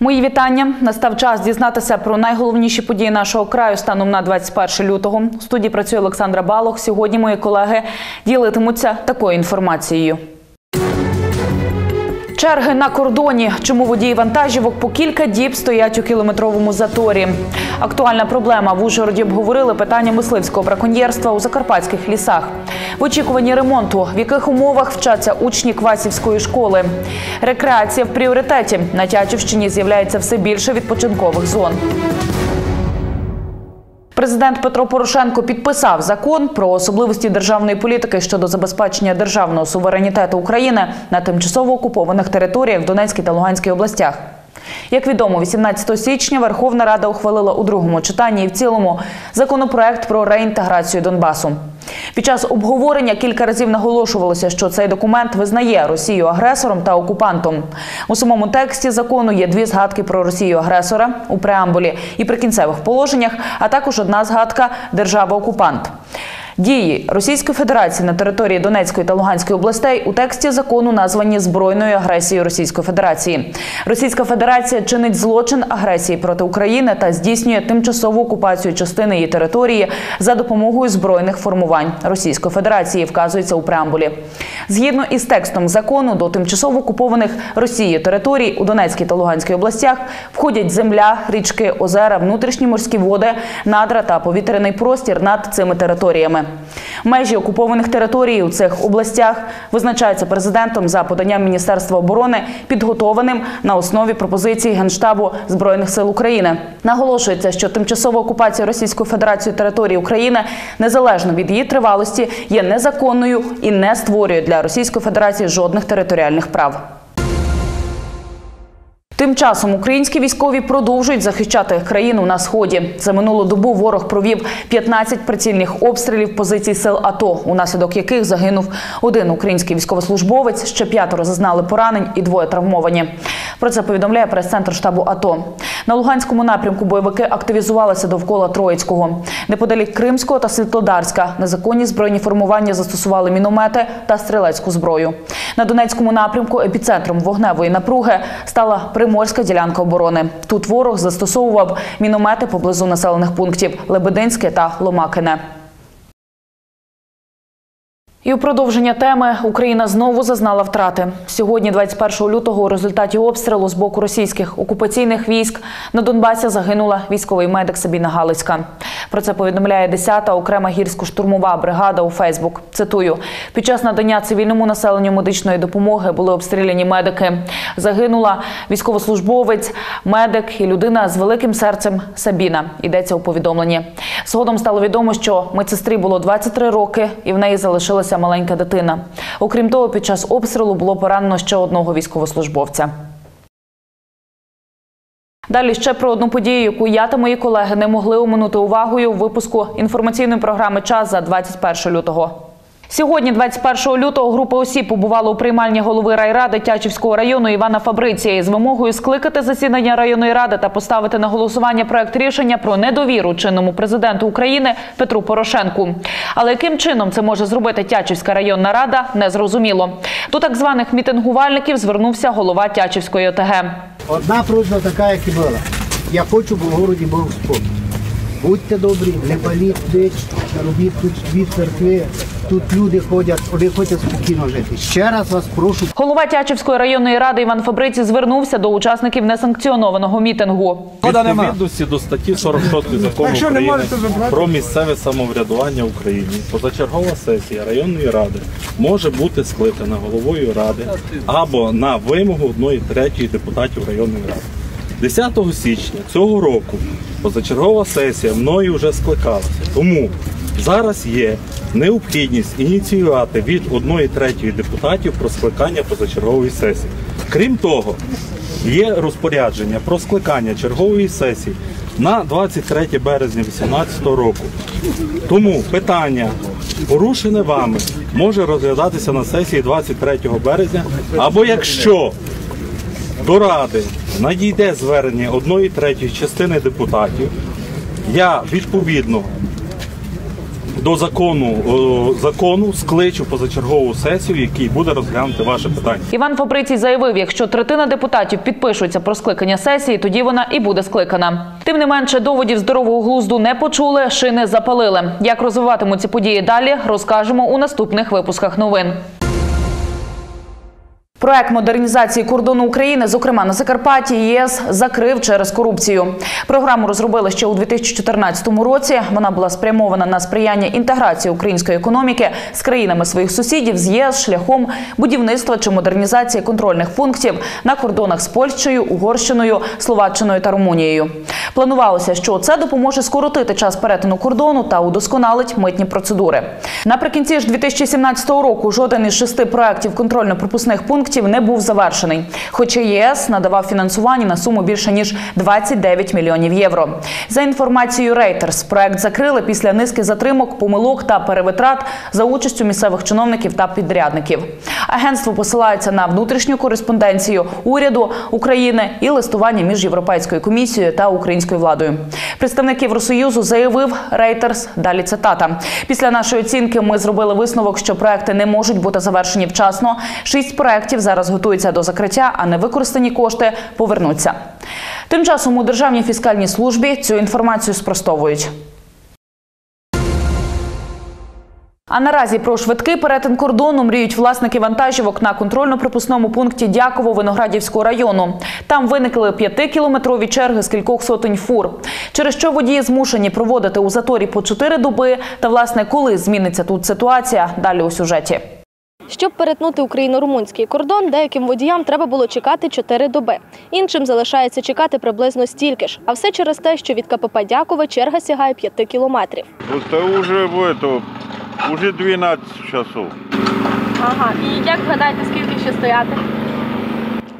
Мої вітання. Настав час дізнатися про найголовніші події нашого краю станом на 21 лютого. У студії працює Олександра Балох. Сьогодні мої колеги ділитимуться такою інформацією. Черги на кордоні. Чому водії вантажівок по кілька діб стоять у кілометровому заторі? Актуальна проблема в Ужгороді обговорили питання мисливського браконьєрства у закарпатських лісах. В очікуванні ремонту, в яких умовах вчаться учні Квасівської школи. Рекреація в пріоритеті. На Тячівщині з'являється все більше відпочинкових зон. Президент Петро Порошенко підписав закон про особливості державної політики щодо забезпечення державного суверенітету України на тимчасово окупованих територіях в Донецькій та Луганській областях. Як відомо, 18 січня Верховна Рада ухвалила у другому читанні і в цілому законопроект про реінтеграцію Донбасу. Під час обговорення кілька разів наголошувалося, що цей документ визнає Росію агресором та окупантом. У самому тексті закону є дві згадки про Росію агресора у преамбулі і прикінцевих положеннях, а також одна згадка держава окупант. Дії Російської Федерації на території Донецької та Луганської областей у тексті закону названі збройною агресією Російської Федерації. Російська Федерація чинить злочин агресії проти України та здійснює тимчасову окупацію частини її території за допомогою збройних формувань Російської Федерації. Вказується у преамбулі. Згідно із текстом закону до тимчасово окупованих Росією територій у Донецькій та Луганській областях входять земля, річки, озера, внутрішні морські води, надра та повітряний простір над цими територіями. Межі окупованих територій у цих областях визначаються президентом за поданням Міністерства оборони, підготованим на основі пропозицій Генштабу збройних сил України. Наголошується, що тимчасова окупація Російської Федерації території України незалежно від її тривалості є незаконною і не створює для Російської Федерації жодних територіальних прав. Тим часом українські військові продовжують захищати країну на сході. За минулу добу ворог провів 15 прицільних обстрілів позицій сил АТО, унаслідок яких загинув один український військовослужбовець, ще п'ятеро зазнали поранень і двоє травмовані. Про це повідомляє прес-центр штабу АТО. На Луганському напрямку бойовики активізувалися довкола Троїцького. Неподалік Кримського та Світлодарська незаконні збройні формування застосували міномети та стрілецьку зброю. На Донецькому напрямку епіцентром вогневої напруги стала приморська ділянка оборони. Тут ворог застосовував міномети поблизу населених пунктів Лебединське та Ломакине. І у продовження теми Україна знову зазнала втрати. Сьогодні, 21 лютого, у результаті обстрілу з боку російських окупаційних військ на Донбасі загинула військовий медик Сабіна Галицька. Про це повідомляє 10-та окрема гірсько-штурмова бригада у Фейсбук. Цитую: під час надання цивільному населенню медичної допомоги були обстріляні медики. Загинула військовослужбовець, медик і людина з великим серцем Сабіна. Йдеться у повідомленні. Згодом стало відомо, що медсестрі було 23 роки, і в неї залишилася маленька дитина. Окрім того, під час обстрілу було поранено ще одного військовослужбовця. Далі ще про одну подію, яку я та мої колеги не могли оминути увагою в випуску інформаційної програми Час за 21 лютого. Сьогодні, 21 лютого, група осіб побувала у приймальні голови райради Тячівського району Івана Фабриція з вимогою скликати засідання районної ради та поставити на голосування проект рішення про недовіру чинному президенту України Петру Порошенку. Але яким чином це може зробити Тячівська районна рада, не зрозуміло. До так званих мітингувальників звернувся голова Тячівської ОТГ. Одна просьба така, як і була. Я хочу, бо в городі був спокій. Будьте добрі, не паліть дич, робіть тут дві церкви. Тут люди ходять, вони хочуть спокійно жити. Ще раз вас прошу. Голова Тячівської районної ради Іван Фабриці звернувся до учасників несанкціонованого мітингу. Відповідності до статті 46 закону України про місцеве самоврядування в Україні позачергова сесія районної ради може бути скликана головою ради або на вимогу одної третьої депутатів районної ради. 10 січня цього року позачергова сесія мною вже скликалася. Тому зараз є необхідність ініціювати від одної третьої депутатів про скликання позачергової сесії. Крім того, Є розпорядження про скликання чергової сесії на 23 березня 2018 року. Тому питання, порушене вами, може розглядатися на сесії 23 березня, або якщо до Ради надійде звернення одної третьої частини депутатів, я відповідно до закону закону скличу позачергову сесію, який буде розглянути ваше питання. Іван Фабрицій заявив, якщо третина депутатів підпишуться про скликання сесії, тоді вона і буде скликана. Тим не менше, доводів здорового глузду не почули, шини запалили. Як розвиватимуть ці події далі, розкажемо у наступних випусках новин. Проект модернізації кордону України, зокрема на Закарпатті, ЄС закрив через корупцію. Програму розробили ще у 2014 році. Вона була спрямована на сприяння інтеграції української економіки з країнами своїх сусідів з ЄС шляхом будівництва чи модернізації контрольних пунктів на кордонах з Польщею, Угорщиною, Словаччиною та Румунією. Планувалося, що це допоможе скоротити час перетину кордону та удосконалить митні процедури. Наприкінці ж 2017 року жоден із шести проєктів контрольно-пропускних пунктів не був завершений. Хоча ЄС надавав фінансування на суму більше ніж 29 мільйонів євро. За інформацією Reuters, проект закрили після низки затримок, помилок та перевитрат за участю місцевих чиновників та підрядників. Агентство посилається на внутрішню кореспонденцію уряду України і листування між Європейською комісією та українською владою. Представник Євросоюзу заявив Reuters, далі цитата. Після нашої оцінки ми зробили висновок, що проекти не можуть бути завершені вчасно. Шість проєктів зараз готуються до закриття, а невикористані кошти повернуться. Тим часом у Державній фіскальній службі цю інформацію спростовують. А наразі про швидкий перетин кордону мріють власники вантажівок на контрольно-пропускному пункті Дяково Виноградівського району. Там виникли п'ятикілометрові черги з кількох сотень фур, через що водії змушені проводити у заторі по чотири доби. Та власне, коли зміниться тут ситуація, далі у сюжеті. Щоб перетнути україно-румунський кордон, деяким водіям треба було чекати 4 доби. Іншим залишається чекати приблизно стільки ж. А все через те, що від КПП Дякове черга сягає 5 кілометрів. Это уже в это, уже 12 часов. Ага, і як гадаєте, скільки ще стояти?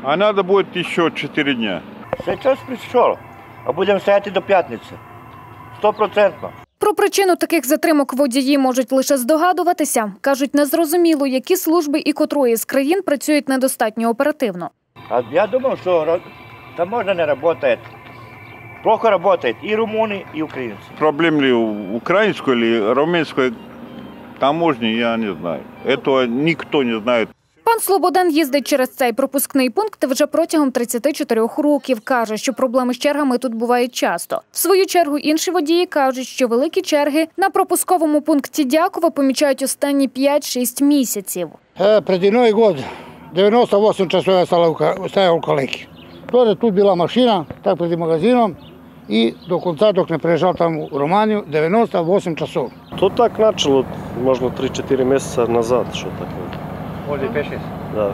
А надо будет еще 4 дня. Це час прийшов, а будемо стояти до п'ятниці. Стопроцентно. Про причину таких затримок водії можуть лише здогадуватися. Кажуть, незрозуміло, які служби і котрої з країн працюють недостатньо оперативно. А я думав, що таможня не працює. Плохо працюють і румуни, і українці. Проблем ли украинской или румынской таможни, я не знаю. Этого никто не знает. Пан Слободан їздить через цей пропускний пункт вже протягом 34 років. Каже, що проблеми з чергами тут бувають часто. В свою чергу інші водії кажуть, що великі черги на пропусковому пункті Дякова помічають останні 5-6 місяців. Преди Новий год 98 часов я стояв у колеки. Тоже тут була машина, так перед магазином, і до кінця, доки не приїжджав там у Романію, 98 часов. То так начало, можно 3-4 месяца назад, что такое. Да.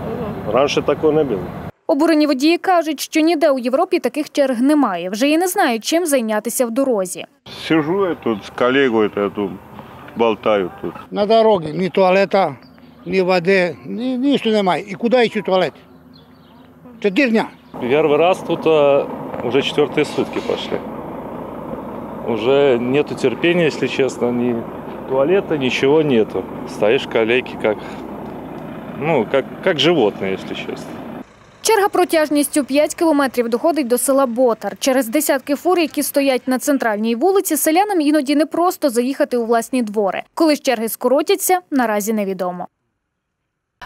Раньше такого не было. Обурені водії кажуть, що ніде у Європі таких черг немає. Вже і не знають, чим зайнятися в дорозі. Сижу я тут с коллегой, это, тут болтаю тут. На дорогі ні туалета, ні води, ні, ніщо немає. І куди йти в туалет? Чотири дня. Первый раз тут а, уже четвертые сутки пошли. Уже нету терпения, если честно, ни туалета, ничего нету. Стоишь в колейке как, ну, как, как животное, если честно. Черга протяжністю 5 кілометрів доходить до села Ботар. Через десятки фур, які стоять на центральній вулиці, селянам іноді не просто заїхати у власні двори. Коли ж черги скоротяться, наразі невідомо.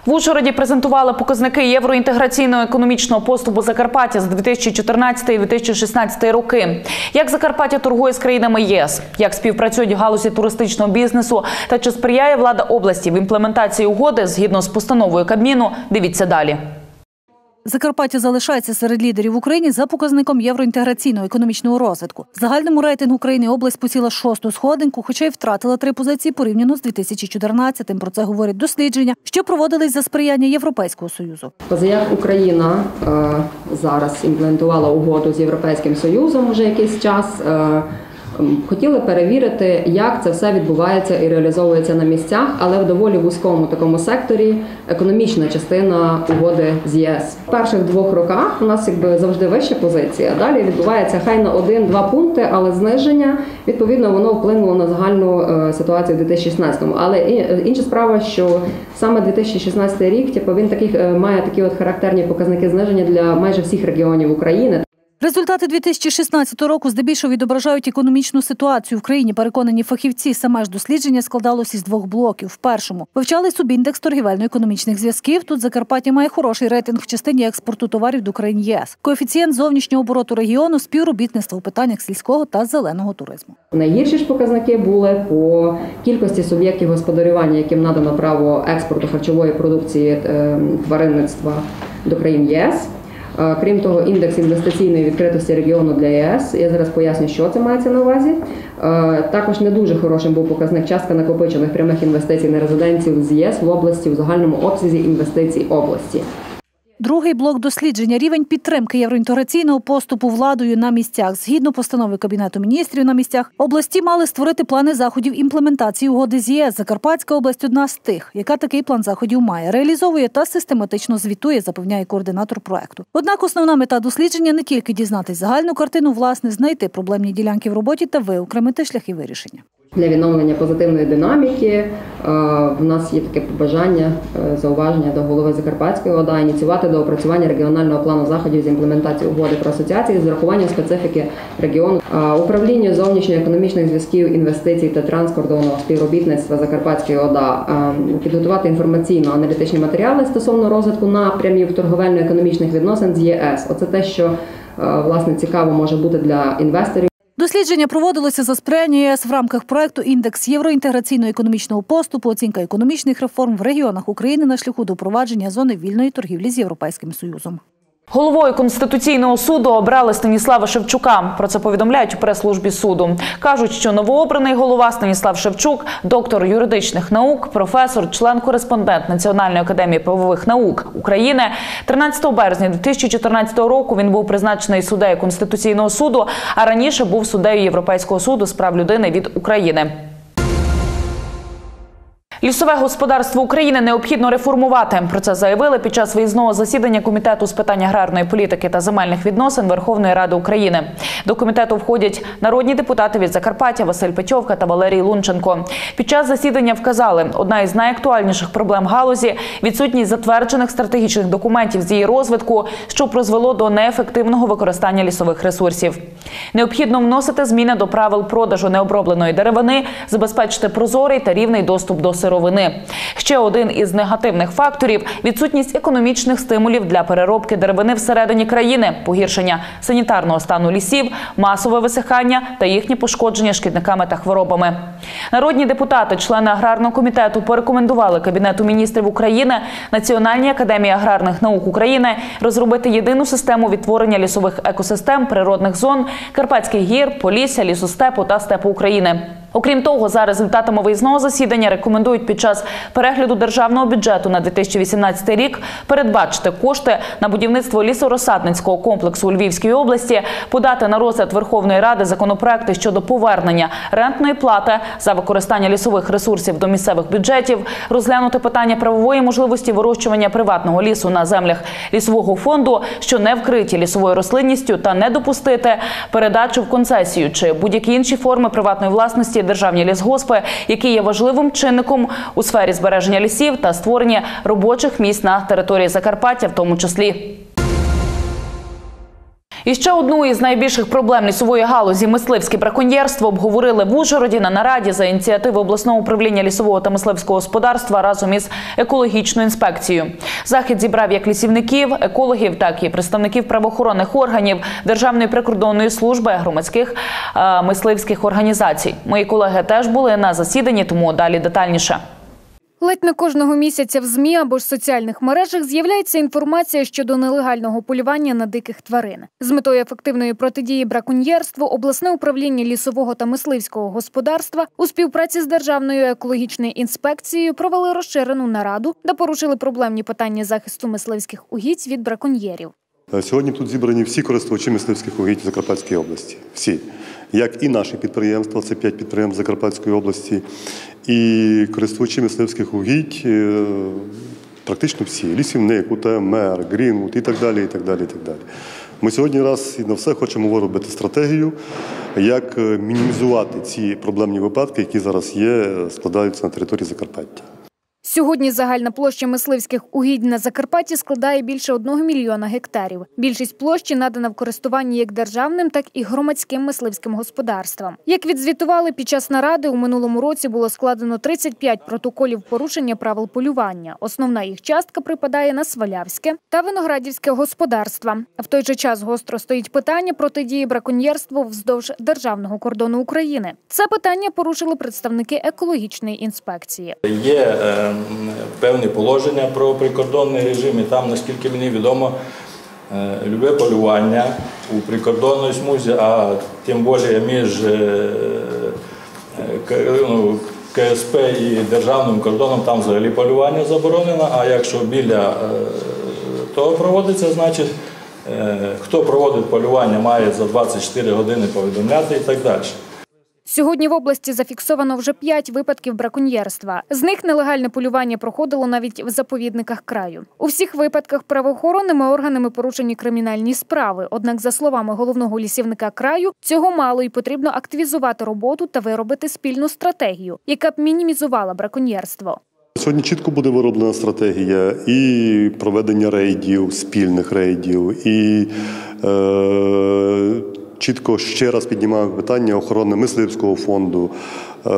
В Ужгороді презентували показники євроінтеграційного економічного поступу Закарпаття за 2014 і 2016 роки. Як Закарпаття торгує з країнами ЄС, як співпрацюють в галузі туристичного бізнесу та чи сприяє влада області в імплементації угоди згідно з постановою Кабміну. Дивіться далі. Закарпаття залишається серед лідерів в Україні за показником євроінтеграційного економічного розвитку. В загальному рейтингу України область посіла шосту сходинку, хоча й втратила три позиції порівняно з 2014-м. Про це говорять дослідження, що проводились за сприяння Європейського союзу. Позаяк Україна е, зараз імплементувала угоду з Європейським Союзом уже якийсь час. Е, Хотіли перевірити, як це все відбувається і реалізовується на місцях, але в доволі вузькому такому секторі економічна частина угоди з ЄС. В перших двох роках у нас якби завжди вища позиція. Далі відбувається хай на один-два пункти, але зниження відповідно воно вплинуло на загальну е, ситуацію в 2016-му. Але е, інша справа, що саме 2016 рік, типу, він таких е, має такі от характерні показники зниження для майже всіх регіонів України. Результати 2016 року здебільшого відображають економічну ситуацію в країні. Переконані фахівці. Саме ж дослідження складалось із двох блоків. В першому вивчали субіндекс торгівельно-економічних зв'язків. Тут Закарпаття має хороший рейтинг в частині експорту товарів до країн ЄС. Коефіцієнт зовнішнього обороту регіону, співробітництва у питаннях сільського та зеленого туризму. Найгірші ж показники були по кількості суб'єктів господарювання, яким надано право експорту харчової продукції е, тваринництва до країн ЄС. Е, Крім того, індекс інвестиційної відкритості регіону для ЄС. Я зараз поясню, що це мається на увазі. Е, Також не дуже хорошим був показник частка накопичених прямих інвестицій на резиденців з ЄС в області в загальному обсязі інвестицій області. Другий блок дослідження рівень підтримки євроінтеграційного поступу владою на місцях. Згідно постанови Кабінету міністрів на місцях, області мали створити плани заходів імплементації угоди з ЄС. Закарпатська область одна з тих, яка такий план заходів має, реалізовує та систематично звітує, запевняє координатор проекту. Однак основна мета дослідження не тільки дізнатись загальну картину, власне, знайти проблемні ділянки в роботі та виокремити шляхи вирішення. Для відновлення позитивної динаміки е, в нас є таке побажання, е, зауваження до голови Закарпатської ОДА ініціювати до опрацювання регіонального плану заходів з імплементації угоди про асоціації з урахуванням специфіки регіону. Е, Управлінню зовнішньоекономічних зв'язків, інвестицій та транскордонного співробітництва Закарпатської ОДА підготувати інформаційно-аналітичні матеріали стосовно розвитку напрямів торговельно-економічних відносин з ЄС. Оце те, що власне цікаво може бути для інвесторів. Дослідження проводилося за сприяння ЄС в рамках проекту Індекс євроінтеграційного економічного поступу, оцінка економічних реформ в регіонах України на шляху до впровадження зони вільної торгівлі з Європейським Союзом. Головою Конституційного суду обрали Станіслава Шевчука. Про це повідомляють у прес-службі суду. Кажуть, що новообраний голова Станіслав Шевчук, доктор юридичних наук, професор, член-кореспондент Національної академії правових наук України. 13 березня 2014 року він був призначений суддею Конституційного суду, а раніше був суддею Європейського суду з прав людини від України. Лісове господарство України необхідно реформувати. Про це заявили під час виїзного засідання комітету з питань аграрної політики та земельних відносин Верховної Ради України. До комітету входять народні депутати від Закарпаття Василь Петьовка та Валерій Лунченко. Під час засідання вказали, одна із найактуальніших проблем галузі відсутність затверджених стратегічних документів з її розвитку, що призвело до неефективного використання лісових ресурсів. Необхідно вносити зміни до правил продажу необробленої деревини, забезпечити прозорий та рівний доступ до сировини. Ще один із негативних факторів відсутність економічних стимулів для переробки деревини всередині країни, погіршення санітарного стану лісів, масове висихання та їхнє пошкодження шкідниками та хворобами. Народні депутати, члени аграрного комітету, порекомендували Кабінету міністрів України, Національній академії аграрних наук України розробити єдину систему відтворення лісових екосистем, природних зон, Карпатських гір, Полісся, лісостепу та степу України. Окрім того, за результатами виїзного засідання рекомендують під час перегляду державного бюджету на 2018 рік передбачити кошти на будівництво лісорозсадницького комплексу у Львівській області, подати на розгляд Верховної Ради законопроекти щодо повернення рентної плати за використання лісових ресурсів до місцевих бюджетів, розглянути питання правової можливості вирощування приватного лісу на землях лісового фонду, що не вкриті лісовою рослинністю, та не допустити передачу в концесію чи будь-які інші форми приватної власності державні лісгоспи, які є важливим чинником у сфері збереження лісів та створення робочих місць на території Закарпаття, в тому числі. І ще одну із найбільших проблем лісової галузі мисливське браконьєрство обговорили в Ужгороді на нараді за ініціативи обласного управління лісового та мисливського господарства разом із екологічною інспекцією. Захід зібрав як лісівників, екологів, так і представників правоохоронних органів, Державної прикордонної служби, громадських е, мисливських організацій. Мої колеги теж були на засіданні, тому далі детальніше. Ледь не кожного місяця в ЗМІ або ж соціальних мережах з'являється інформація щодо нелегального полювання на диких тварин. З метою ефективної протидії браконьєрству обласне управління лісового та мисливського господарства у співпраці з Державною екологічною інспекцією провели розширену нараду, де порушили проблемні питання захисту мисливських угідь від браконьєрів. Сьогодні тут зібрані всі користувачі мисливських угідь Закарпатської області. Всі. Як і наші підприємства, це п'ять підприємств Закарпатської області, і користувачі мисливських угідь, е, практично всі. Лісівник, УТМР, Грінвуд і так далі. і так далі, і так далі. Ми сьогодні раз і на все хочемо виробити стратегію, як е, мінімізувати ці проблемні випадки, які зараз є, складаються на території Закарпаття. Сьогодні загальна площа мисливських угідь на Закарпатті складає більше одного мільйона гектарів. Більшість площі надана в користування як державним, так і громадським мисливським господарствам. Як відзвітували під час наради, у минулому році було складено 35 протоколів порушення правил полювання. Основна їх частка припадає на Свалявське та Виноградівське господарства. В той же час гостро стоїть питання протидії браконьєрству вздовж державного кордону України. Це питання порушили представники екологічної інспекції. Є е, певні положення про прикордонний режим, і там, наскільки мені відомо, е, любе полювання у прикордонній смузі, а тим більше між е, е, ну, КСП і державним кордоном, там взагалі полювання заборонено. А якщо біля того проводиться, значить хто проводить полювання, має за 24 години повідомляти і так далі. Сьогодні в області зафіксовано вже п'ять випадків браконьєрства. З них нелегальне полювання проходило навіть в заповідниках краю. У всіх випадках правоохоронними органами порушені кримінальні справи. Однак, за словами головного лісівника краю, цього мало і потрібно активізувати роботу та виробити спільну стратегію, яка б мінімізувала браконьєрство. Сьогодні чітко буде вироблена стратегія і проведення рейдів, спільних рейдів, і е, чітко ще раз піднімаємо питання охорони мисливського фонду. Е,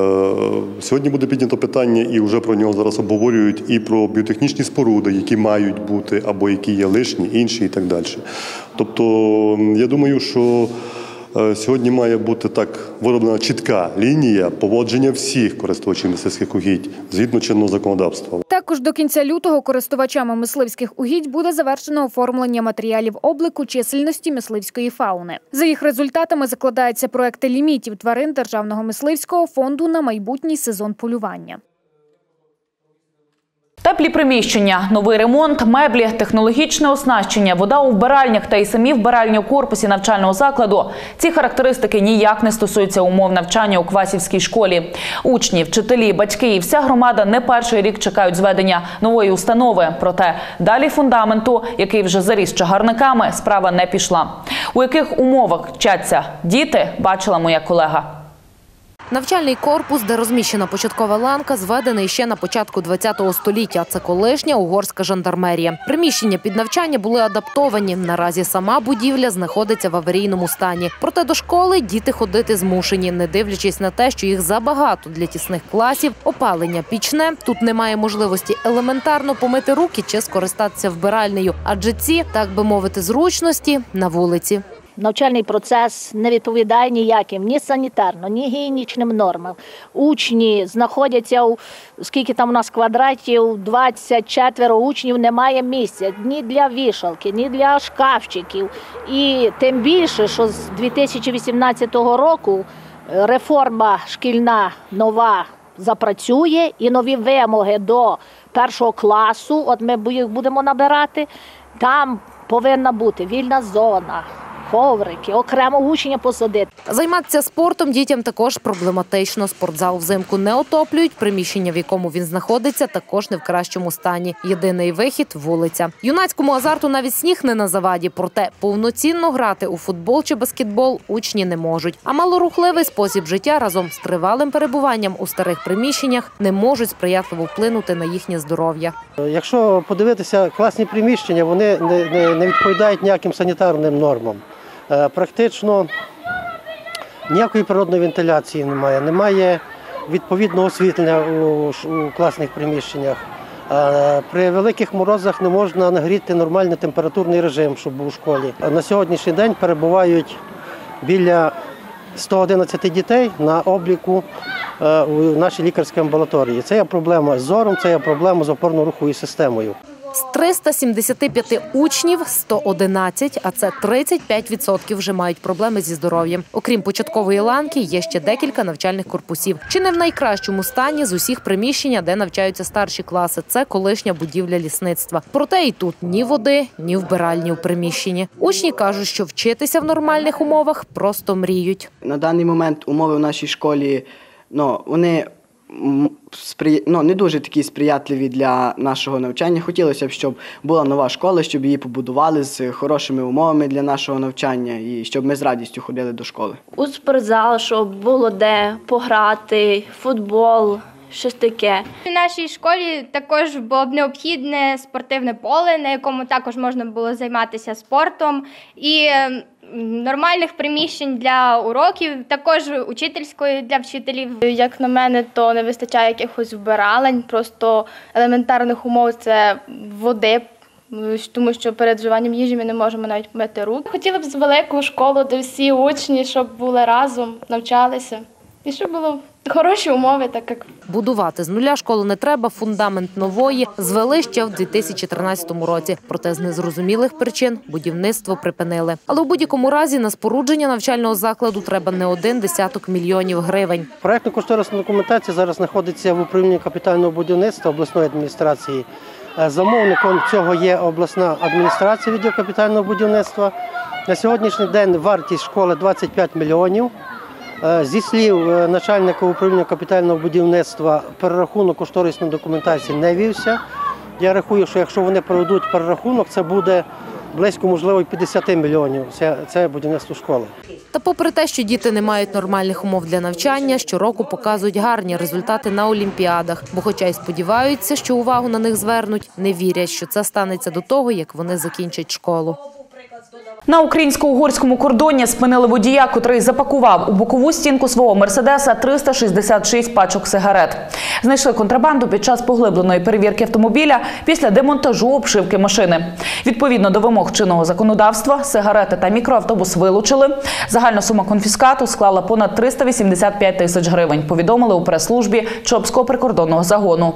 сьогодні буде піднято питання, і вже про нього зараз обговорюють, і про біотехнічні споруди, які мають бути, або які є лишні, інші і так далі. Тобто, я думаю, що Е, Сьогодні має бути так вироблена чітка лінія поводження всіх користувачів мисливських угідь згідно чинного законодавства. Також до кінця лютого користувачами мисливських угідь буде завершено оформлення матеріалів облику чисельності мисливської фауни. За їх результатами закладаються проекти лімітів тварин Державного мисливського фонду на майбутній сезон полювання. Теплі приміщення, новий ремонт, меблі, технологічне оснащення, вода у вбиральнях та й самі вбиральні у корпусі навчального закладу. Ці характеристики ніяк не стосуються умов навчання у Квасівській школі. Учні, вчителі, батьки і вся громада не перший рік чекають зведення нової установи. Проте далі фундаменту, який вже заріс чагарниками, справа не пішла. У яких умовах вчаться діти, бачила моя колега. Навчальний корпус, де розміщена початкова ланка, зведений ще на початку ХХ століття. Це колишня угорська жандармерія. Приміщення під навчання були адаптовані. Наразі сама будівля знаходиться в аварійному стані. Проте до школи діти ходити змушені, не дивлячись на те, що їх забагато для тісних класів, опалення пічне. Тут немає можливості елементарно помити руки чи скористатися вбиральнею, адже ці, так би мовити, зручності на вулиці. Навчальний процес не відповідає ніяким ні санітарно, ні гігієнічним нормам. Учні знаходяться у скільки там у нас квадратів, 24 учнів немає місця ні для вішалки, ні для шкафчиків. І тим більше, що з 2018 року е, реформа шкільна нова запрацює і нові вимоги до першого класу. От ми їх будемо набирати. Там повинна бути вільна зона коврики, окремо учня посадити. Займатися спортом дітям також проблематично. Спортзал взимку не отоплюють. Приміщення, в якому він знаходиться, також не в кращому стані. Єдиний вихід вулиця. Юнацькому азарту навіть сніг не на заваді. Проте повноцінно грати у футбол чи баскетбол учні не можуть. А малорухливий спосіб життя разом з тривалим перебуванням у старих приміщеннях не можуть сприятливо вплинути на їхнє здоров'я. Якщо подивитися класні приміщення, вони не, відповідають ніяким санітарним нормам. Е, Практично ніякої природної вентиляції немає, немає відповідного освітлення у, класних приміщеннях. Е, При великих морозах не можна нагріти нормальний температурний режим, щоб був у школі. На сьогоднішній день перебувають біля 111 дітей на обліку е, у нашій лікарській амбулаторії. Це є проблема з зором, це є проблема з опорно-руховою системою. З 375 учнів 111, а це 35% вже мають проблеми зі здоров'ям. Окрім початкової ланки, є ще декілька навчальних корпусів. Чи не в найкращому стані з усіх приміщення, де навчаються старші класи. Це колишня будівля лісництва. Проте і тут ні води, ні вбиральні у приміщенні. Учні кажуть, що вчитися в нормальних умовах просто мріють. На даний момент умови в нашій школі ну, вони спри... ну, не дуже такі сприятливі для нашого навчання. Хотілося б, щоб була нова школа, щоб її побудували з хорошими умовами для нашого навчання і щоб ми з радістю ходили до школи. у спортзал, щоб було де пограти, футбол щось таке. У нашій школі також було б необхідне спортивне поле, на якому також можна було займатися спортом, і е, нормальних приміщень для уроків, також учительської для вчителів. Як на мене, то не вистачає якихось вбиралень, просто елементарних умов це води. Тому що перед вживанням їжі ми не можемо навіть мити руки. Хотіли б з велику школу, де всі учні, щоб були разом, навчалися. І щоб було хороші умови, так як Будувати з нуля школу не треба, фундамент нової звели ще в 2013 році. Проте з незрозумілих причин будівництво припинили. Але у будь-якому разі на спорудження навчального закладу треба не один десяток мільйонів гривень. Проектно-кошторисна документація зараз знаходиться в управлінні капітального будівництва обласної адміністрації. Е, Замовником цього є обласна адміністрація відділ капітального будівництва. На сьогоднішній день вартість школи 25 мільйонів. Е, Зі слів е, начальника управління капітального будівництва, перерахунок кошторисної документації не вівся. Я рахую, що якщо вони проведуть перерахунок, це буде близько, можливо, 50 мільйонів. Це, це будівництво школи. Та попри те, що діти не мають нормальних умов для навчання, щороку показують гарні результати на олімпіадах. Бо, хоча й сподіваються, що увагу на них звернуть, не вірять, що це станеться до того, як вони закінчать школу. На українсько-угорському кордоні спинили водія, котрий запакував у бокову стінку свого мерседеса 366 пачок сигарет. Знайшли контрабанду під час поглибленої перевірки автомобіля після демонтажу обшивки машини. Відповідно до вимог чинного законодавства, сигарети та мікроавтобус вилучили. Загальна сума конфіскату склала понад 385 тисяч гривень. Повідомили у прес-службі Чопського прикордонного загону.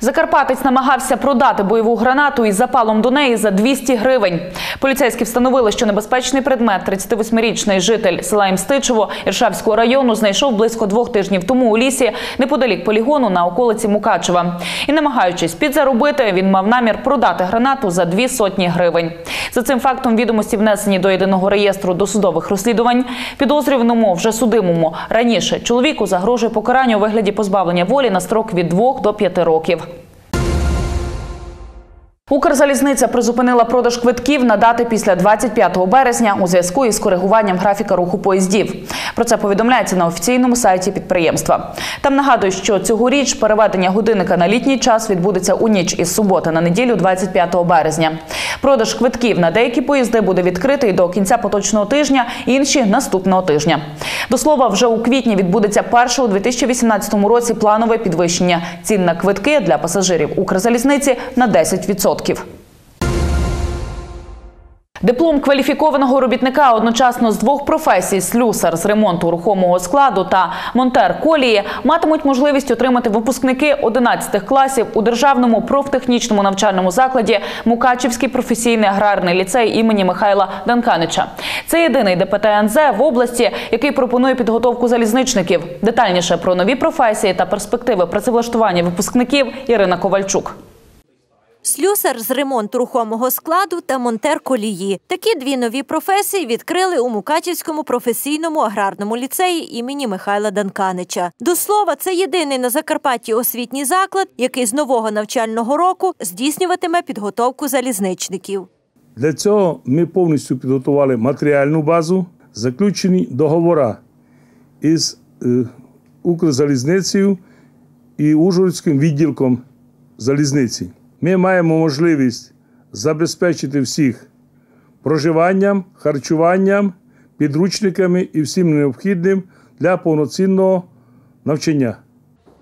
Закарпатець намагався продати бойову гранату із запалом до неї за 200 гривень. Поліцейські встановили, що небезпечний предмет 38-річний житель села Імстичево Іршавського району знайшов близько двох тижнів тому у лісі неподалік полігону на околиці Мукачева. І намагаючись підзаробити, він мав намір продати гранату за дві сотні гривень. За цим фактом відомості внесені до єдиного реєстру досудових розслідувань. Підозрюваному вже судимому раніше чоловіку загрожує покарання у вигляді позбавлення волі на строк від 2 до 5 років. Укрзалізниця призупинила продаж квитків на дати після 25 березня у зв'язку із коригуванням графіка руху поїздів. Про це повідомляється на офіційному сайті підприємства. Там нагадують, що цьогоріч переведення годинника на літній час відбудеться у ніч із суботи на неділю, 25 березня. Продаж квитків на деякі поїзди буде відкритий до кінця поточного тижня, інші наступного тижня. До слова, вже у квітні відбудеться перше у 2018 році планове підвищення цін на квитки для пасажирів Укрзалізниці на 10%. Диплом кваліфікованого робітника одночасно з двох професій слюсар з ремонту рухомого складу та монтер колії матимуть можливість отримати випускники 11 класів у державному профтехнічному навчальному закладі Мукачівський професійний аграрний ліцей імені Михайла Данканича. Це єдиний ДПТНЗ в області, який пропонує підготовку залізничників. Детальніше про нові професії та перспективи працевлаштування випускників Ірина Ковальчук. Слюсар з ремонту рухомого складу та монтер колії. Такі дві нові професії відкрили у Мукачівському професійному аграрному ліцеї імені Михайла Данканича. До слова, це єдиний на Закарпатті освітній заклад, який з нового навчального року здійснюватиме підготовку залізничників. Для цього ми повністю підготували матеріальну базу, заключені договори із е, Укрзалізницею і Ужгородським відділком залізниці. Ми маємо можливість забезпечити всіх проживанням, харчуванням, підручниками і всім необхідним для повноцінного навчання.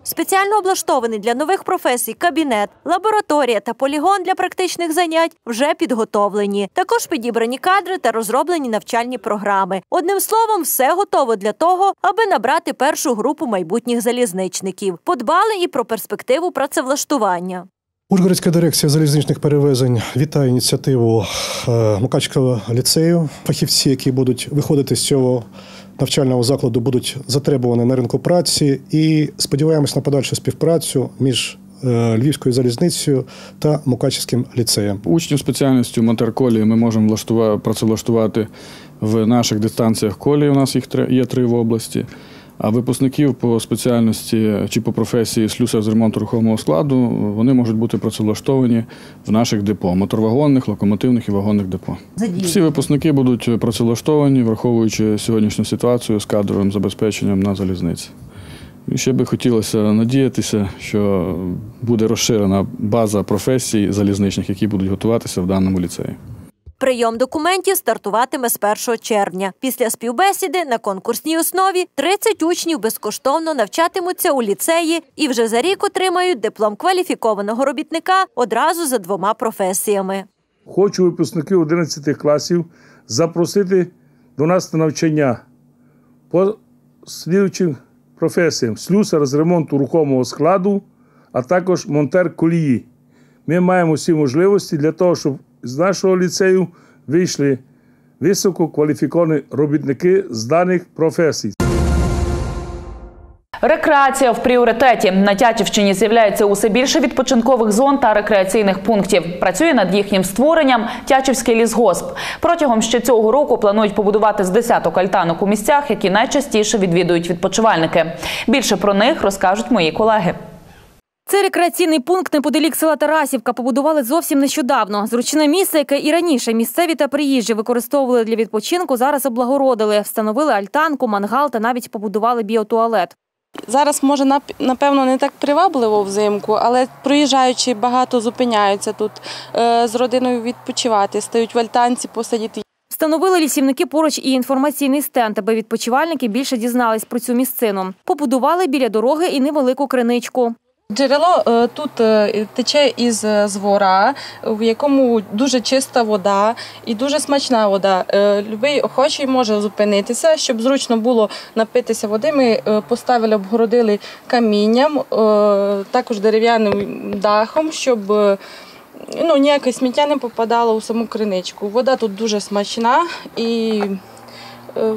Спеціально облаштований для нових професій кабінет, лабораторія та полігон для практичних занять вже підготовлені. Також підібрані кадри та розроблені навчальні програми. Одним словом, все готово для того, аби набрати першу групу майбутніх залізничників. Подбали і про перспективу працевлаштування. Ужгородська дирекція залізничних перевезень вітає ініціативу е, Мукачського ліцею. Фахівці, які будуть виходити з цього навчального закладу, будуть затребувані на ринку праці і сподіваємось на подальшу співпрацю між е, Львівською залізницею та Мукачівським ліцеєм. Учнів спеціальністю монтер колії ми можемо влаштувати, працевлаштувати в наших дистанціях колії. У нас їх є три в області. А випускників по спеціальності чи по професії слюсар з ремонту рухомого складу вони можуть бути працевлаштовані в наших депо моторвагонних, локомотивних і вагонних депо. Всі випускники будуть працевлаштовані, враховуючи сьогоднішню ситуацію з кадровим забезпеченням на залізниці. І ще би хотілося надіятися, що буде розширена база професій залізничних, які будуть готуватися в даному ліцеї. Прийом документів стартуватиме з 1 червня. Після співбесіди на конкурсній основі 30 учнів безкоштовно навчатимуться у ліцеї і вже за рік отримають диплом кваліфікованого робітника одразу за двома професіями. Хочу випускників 11 класів запросити до нас на навчання по слідуючим професіям: слюсар з ремонту рухомого складу, а також монтер колії. Ми маємо всі можливості для того, щоб з нашого ліцею вийшли висококваліфіковані робітники з даних професій. Рекреація в пріоритеті на Тячівщині з'являється усе більше відпочинкових зон та рекреаційних пунктів. Працює над їхнім створенням Тячівський лісгосп. Протягом ще цього року планують побудувати з десяток альтанок у місцях, які найчастіше відвідують відпочивальники. Більше про них розкажуть мої колеги. Цей рекреаційний пункт неподалік села Тарасівка побудували зовсім нещодавно. Зручне місце, яке і раніше місцеві та приїжджі використовували для відпочинку, зараз облагородили, встановили альтанку, мангал та навіть побудували біотуалет. Зараз може напевно не так привабливо взимку, але проїжджаючи багато зупиняються тут е, з родиною відпочивати, стають в альтанці посидіти. Встановили лісівники поруч і інформаційний стенд, аби відпочивальники більше дізнались про цю місцину. Побудували біля дороги і невелику криничку. Джерело е, тут е, тече із е, звора, в якому дуже чиста вода і дуже смачна вода. Любий охочий може зупинитися, щоб зручно було напитися води. Ми поставили, обгородили камінням, також дерев'яним дахом, щоб ну, ніяке сміття не попадало у саму криничку. Вода тут дуже смачна і,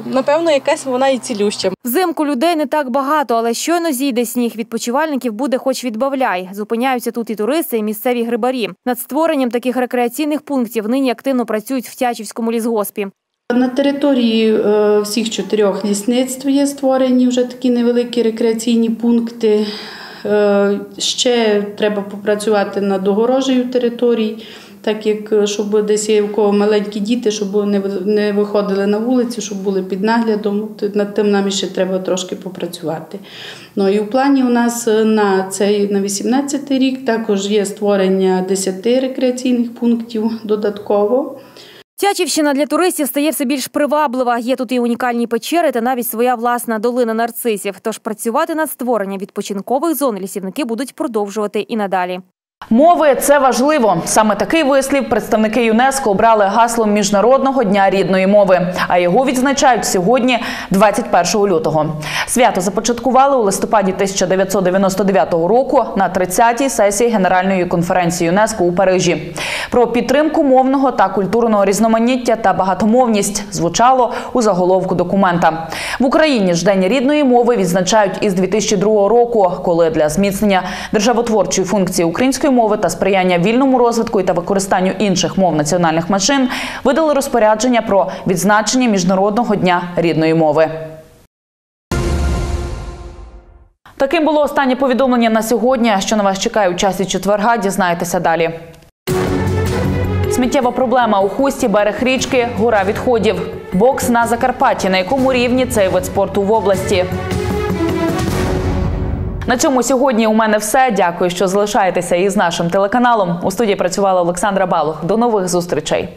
напевно, якась вона і цілюща. Взимку людей не так багато, але щойно зійде сніг, відпочивальників буде хоч відбавляй. Зупиняються тут і туристи, і місцеві грибарі. Над створенням таких рекреаційних пунктів нині активно працюють в Тячівському лісгоспі. На території е, всіх чотирьох лісництв є створені вже такі невеликі рекреаційні пункти. Е, Ще треба попрацювати над огорожею територій, так як е, щоб десь є у кого маленькі діти, щоб не не виходили на вулицю, щоб були під наглядом. Над тим нам ще треба трошки попрацювати. Ну і в плані у нас е, на цей на 18 рік також є створення 10 рекреаційних пунктів додатково. Тячівщина для туристів стає все більш приваблива. Є тут і унікальні печери та навіть своя власна долина нарцисів. Тож працювати над створенням відпочинкових зон лісівники будуть продовжувати і надалі. Мови це важливо. Саме такий вислів представники ЮНЕСКО обрали гаслом Міжнародного дня рідної мови. А його відзначають сьогодні, 21 лютого. Свято започаткували у листопаді 1999 року на 30-й сесії Генеральної конференції ЮНЕСКО у Парижі. Про підтримку мовного та культурного різноманіття та багатомовність звучало у заголовку документа. В Україні ж День рідної мови відзначають із 2002 року, коли для зміцнення державотворчої функції української мови та сприяння вільному розвитку та використанню інших мов національних меншин видали розпорядження про відзначення міжнародного дня рідної мови. Таким було останнє повідомлення на сьогодні. Що на вас чекає у часі четверга, дізнаєтеся далі. Сміттєва проблема у хусті, берег річки, гора відходів. Бокс на Закарпатті. На якому рівні цей вид спорту в області? На цьому сьогодні у мене все. Дякую, що залишаєтеся із нашим телеканалом. У студії працювала Олександра Балух. До нових зустрічей.